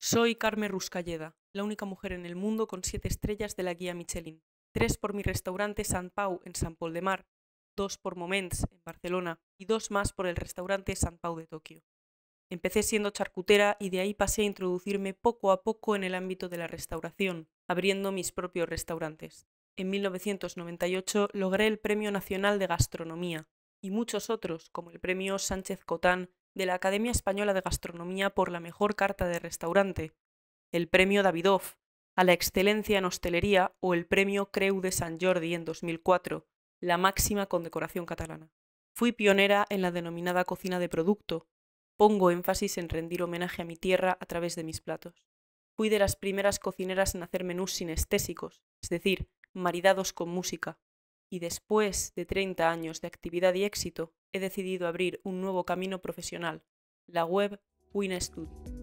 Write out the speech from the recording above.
Soy Carmen Ruscalleda, la única mujer en el mundo con siete estrellas de la guía Michelin. Tres por mi restaurante Sant Pau en San Pol de Mar, dos por Moments en Barcelona y dos más por el restaurante Sant Pau de Tokio. Empecé siendo charcutera y de ahí pasé a introducirme poco a poco en el ámbito de la restauración, abriendo mis propios restaurantes. En 1998 logré el Premio Nacional de Gastronomía y muchos otros, como el Premio Sánchez Cotán de la Academia Española de Gastronomía por la mejor carta de restaurante, el Premio Davidoff a la excelencia en hostelería o el Premio Creu de Sant Jordi en 2004, la máxima condecoración catalana. Fui pionera en la denominada cocina de producto, Pongo énfasis en rendir homenaje a mi tierra a través de mis platos. Fui de las primeras cocineras en hacer menús sinestésicos, es decir, maridados con música. Y después de 30 años de actividad y éxito, he decidido abrir un nuevo camino profesional, la web Win Studio.